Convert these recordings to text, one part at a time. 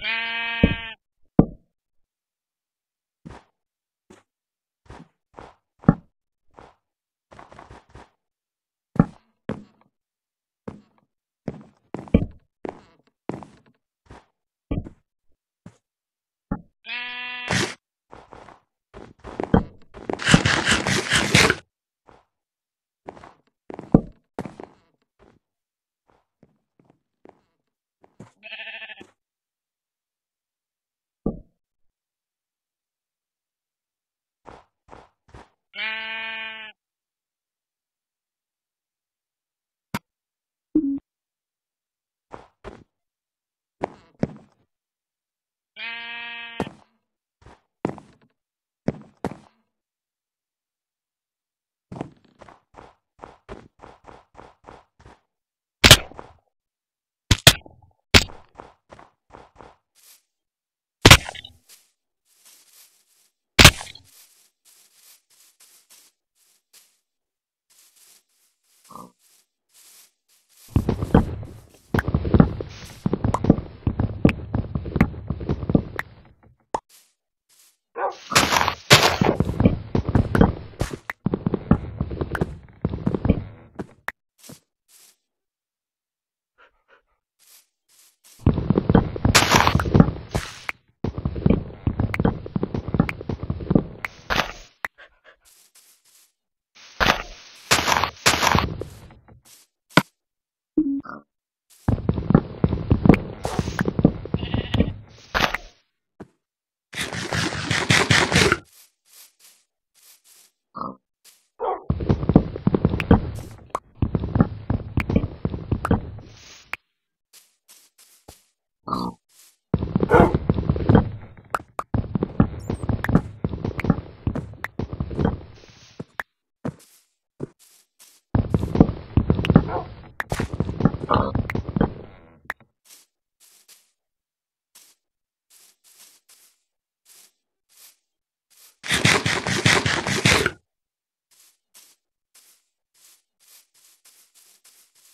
Mm-hmm.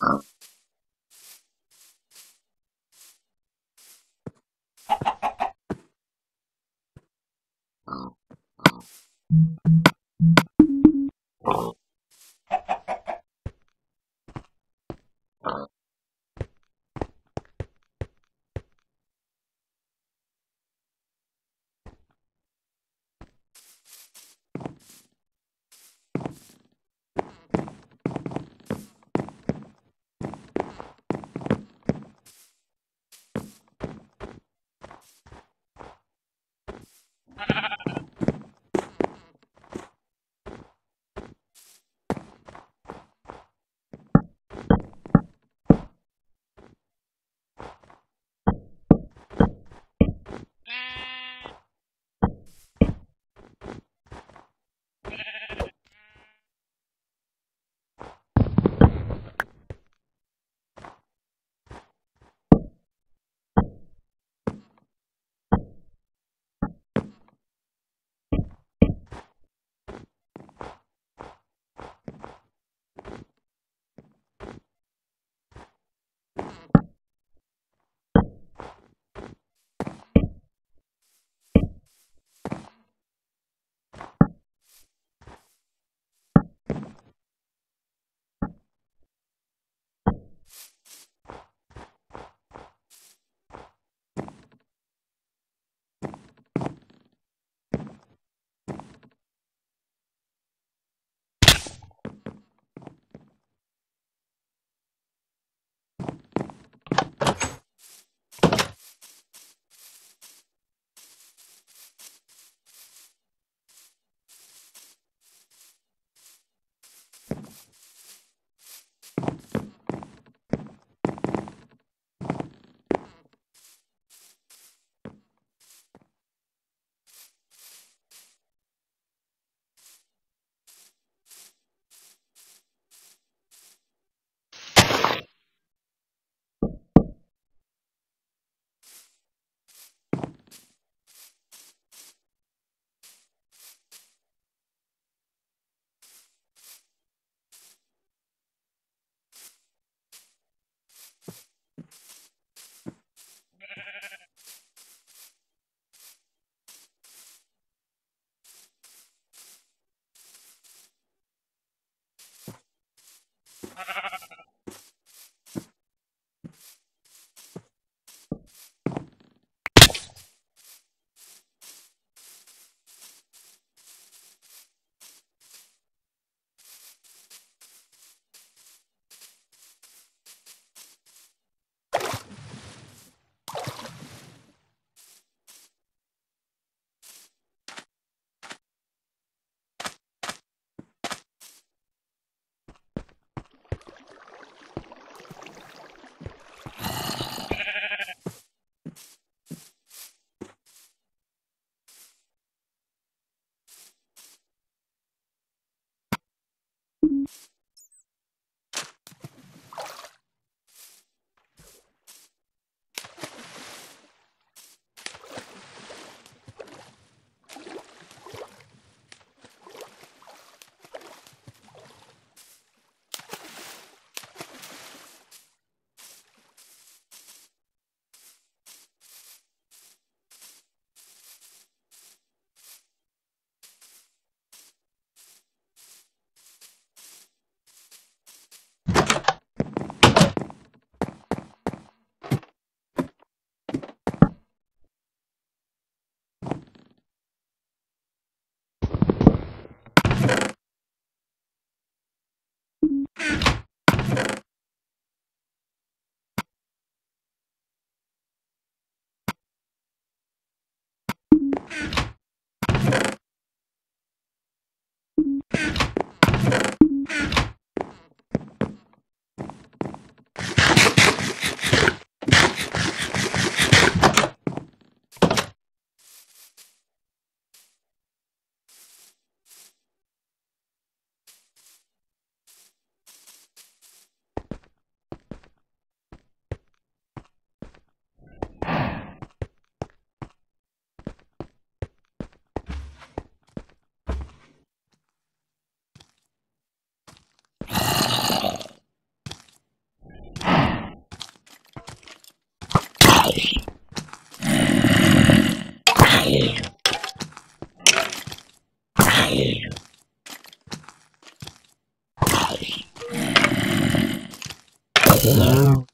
Wow. Uh...